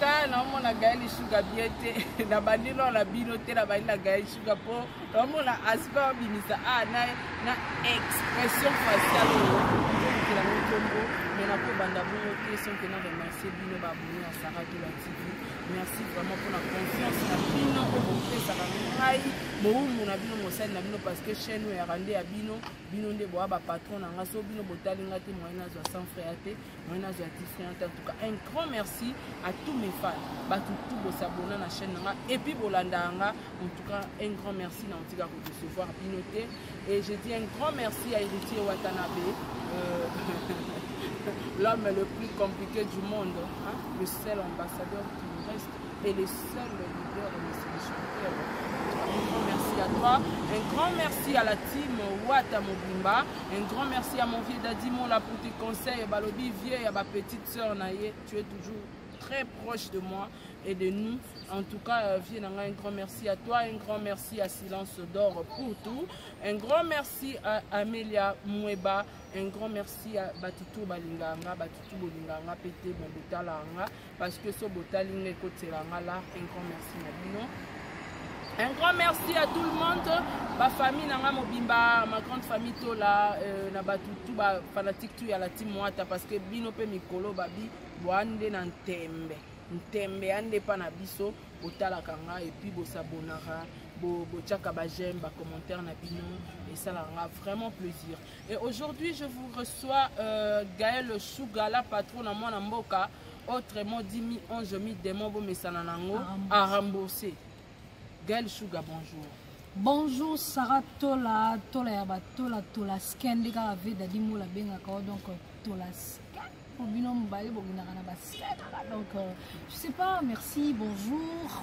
tika naomona gael suga bie te nabandi lor na bino te nabandi na gael suga mpo naomona aspect abimisa a ah, na, na expression faciale okela motombo me nakobanda bongo te soki na remercie bino baboni ya sara de la tv merci vraiment mpona confiance na bino oyo bopesaka ngai bowumbu na bino mosali na bino parce que chaîne oyo ya rande ya bino bino nde boya bapatron na ngai so bino botali ngai te moyen nazwa sans frère te Moi nazwa différente en tout cas un grand merci à tous mes fans bato tout bosabona na chaîne na nga et puis bolandaka nga en tout cas un grand merci na otika kodecevoir bino te et je dis un grand merci à héritier watanabe euh... l'homme le plus compliqué du monde hein? le seul ambassadeur qui nous reste et le seul leader et le seul chanteur un grand merci à toi un grand merci à la team wata mobimba Un grand merci à mon vieux Daddy Mola pour tes conseils. Balobi vieux ya ba petite sœur na ye, tu es toujours très proche de moi et de nous. En tout cas, euh, vieux Nanga, un grand merci à toi, un grand merci à Silence d'Or pour tout. Un grand merci à Amelia Mweba, un grand merci à Batitou Balinganga, Batitou Bolinganga, Pété Bondotala Anga. parce que so botali nga ekotela nga la un grand merci na bino un grand merci à tout le monde bafamille na ngai mobimba ma grande famille tola euh, na bato tu bafanatique tu ya la team wata parce que bino mpe mikolo babi boa nde na ntembe ntembe ya nde mpa na biso botalaka ngai epuis bosabonaka botiaka bageme bacommentaire na bino esalaka nga vraiment plaisir et aujourd'hui je vous reçois euh, gaël shuga la patron na mwana mboka autrement dit mi ange mi démon bomesana na yango a rembourser gael sugar bonjour bonjour sarah tola tola ya batola tola sken nde kaka ve dadi mola abengaka o donc tola sken po bino mobale bokendaka na baskenaka donc euh, je sais pas merci bonjour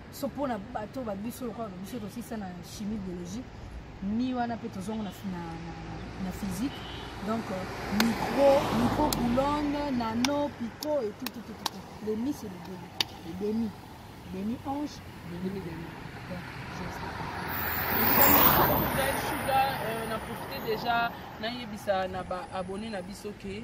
so mpo na bato ba biso lokola ba biso tosisa na chimie biologie mi wana mpe tozongo na, na, na, na physique donc euh, micro micro boulone nano pico et tout tout tout tout le mi c'est le demi le demi demi ange demi demi donc je sugar euh, na profite déjà nayebisa na baabonné na biso ke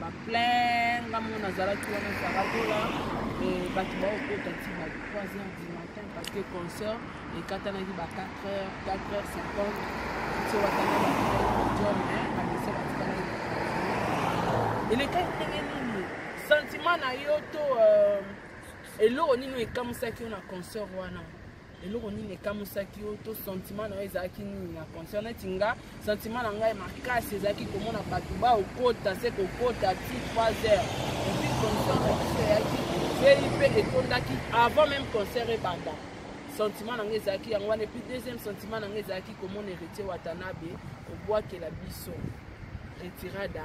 ba plein nga mona azalaki wana zaragola eh, bato baokota ti ba 3 heures du matin parce que concert ekatanaki ba 4 heures 4 heures 50 ti watana bajon eh, balese batikalaki elekaki ndenge nini sentiment na yo to euh, eloko nini ekamwisaki yo na concert wana eloko nini ekamusaki yo to sentiment na yo ezalaki nini na concert neti nga sentiment na ngai makasi ezalaki komona bato baokota se kokota ti 3 heures epuis concert na biso eyaki vei mpe etondaki avant même concert ebanda sentiment na ngai ezalaki yango wana epuis deuxième sentiment na ngai ezalaki komona héritier watanabe kobwakela biso retirada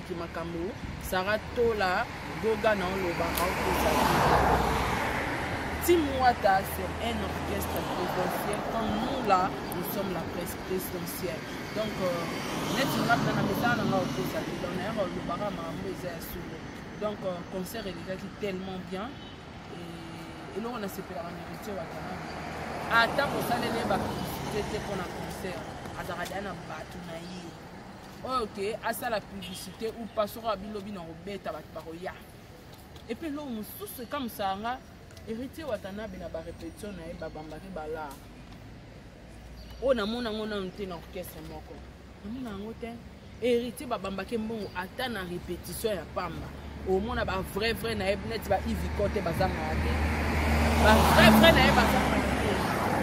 ki makambo sara tola goga na olobaka okozala Tim Wata, c'est un orchestre présidentiel quand nous là, nous sommes la presse présidentielle. Donc, euh, net nga mpe na mesa na nga okozali donc naye olobaka makambo eza ya solo donc euh, concert elekaki tellement bien eloko nasepelaka na héritier watana ata kosalele bapublicité te mpo na concert azalaka deya na bato na ye oyo ke asala publicité ou pas soko abilobi na kobeta bato bakoya epe eloko mosusu ekamwisaka nga héritier watanabe na barépétition na ye babambaki balaa oyo namona yango nano te na orchestre moko namona yango te héritier babambaki mbongo ata na répétition ya pamba omona ba vrai vrai na ye neti ba ivikote bazangaka te ba vrai vrai na ye bazangaka te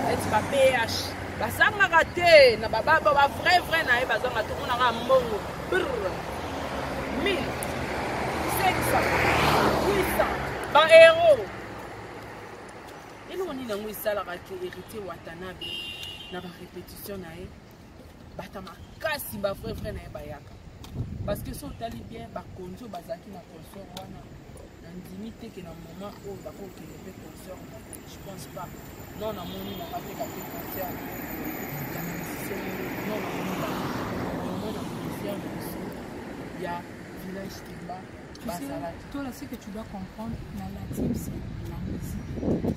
neti ba ph bazangaka te na bababa ba vrai vrai na ye bazanga te omonaka mbongo brr 1000 500 800 ba héros eloko nini yango esalaka ke héritier watanabe na barépétition na ye bata makasi ba vrai vrai na ye bayaka parce que so otali bien bakonzi oyo bazalaki na concert wana nandimi te ke na moment oyo bakokende mpe concert moko je pense pas non namoni na bateka te concert ya musicien non namoni ba vraiment na concert na biso ya village kemba bazalaki tola ce que tu dois comprendre na la team c'est la musique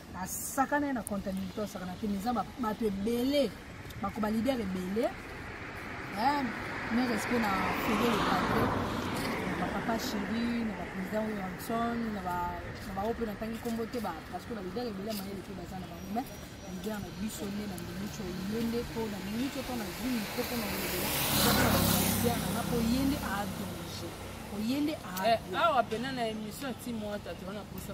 asakana ye na comptabilité osakana te mais eza bato ebele bakoba lider ebele mais respect na fede lepate na bapapa chéri na baprésident williamson na baoyo mpe natangi nkombo te parce que balider ebele mayele mpe baza na bango mais lider na biso nde na minute ye nde mpo na minute mpo na zwi miko mpo na olobela lider nanga mpo ye nde aadonge oye nde awa mpena na émission ti mwa tata wana posa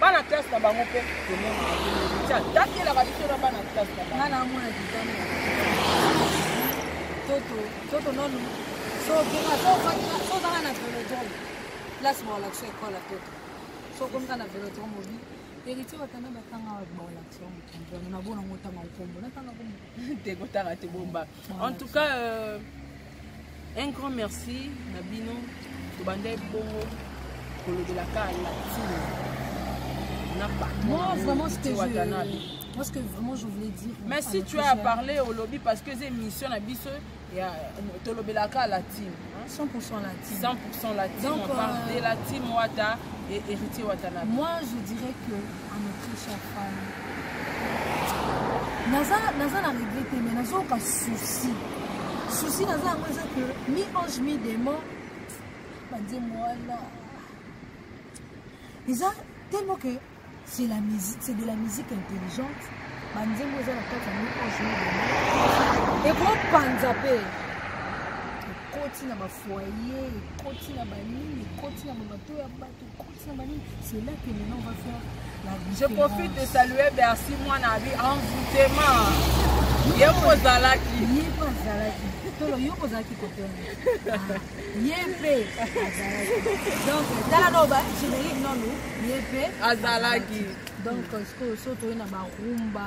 bana classe na bango mpe tatelaka biso na bana classe na bango na mwana kitana toto toto nanu sokeka sozala na velodrome place baolakisa ekole ya toto sokomika na velodrome obi héritier batanda batanga baolakisa mokonzi wana nabona ngo otanga nkombo natanga nkombo te kotanga te bombaka en tout cas euh, un grand merci na bino tobandai bongo kolobelaka latine na moi vraiment ce que je moi ce que vraiment je voulais dire mais si tu as parlé au lobby parce que émission na biso ya tolobelaka latine 100% latine 100% latine donc, on parle euh... de latine wata et héritier watanabe moi je dirais que Anakisha fana. Naza naza na regret te mais nazo ka souci. Souci naza yango eza que mi ange mi démon banze mwana. Eza tellement que c'est la musique, c'est de la musique intelligente. Banze mwana eza na kati ya mi ange mi démon. Et ko panza pe. Ekoti na ba foyer, ekoti na ba nini, ekoti na ba bato ya bato. Je profite de saluer Bercy mwana abi envoûtement. Ye kozalaki. Ye kozalaki. Tolo yo kozalaki kotona. Ye pe azalaki. Donc tala no ba générique nono ye pe azalaki. Donc sikoyo so toye na barumba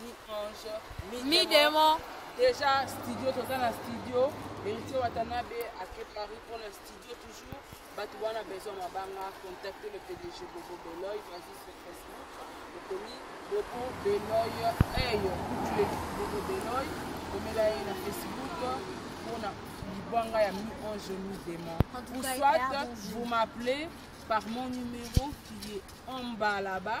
mi ange mi, mi demon déjà studio toza na studio héritier watanabe ake paris mpo na studio toujours bato wana besoin mabanga contacte le pdg bobo beloy vas-y sur facebook okomi bobo beloy eyo kutule bobo beloy komela ye na facebook mpo na libwanga ya mi ange mi dema ou soit vous m'appelez par mon numéro qui est en bas là-bas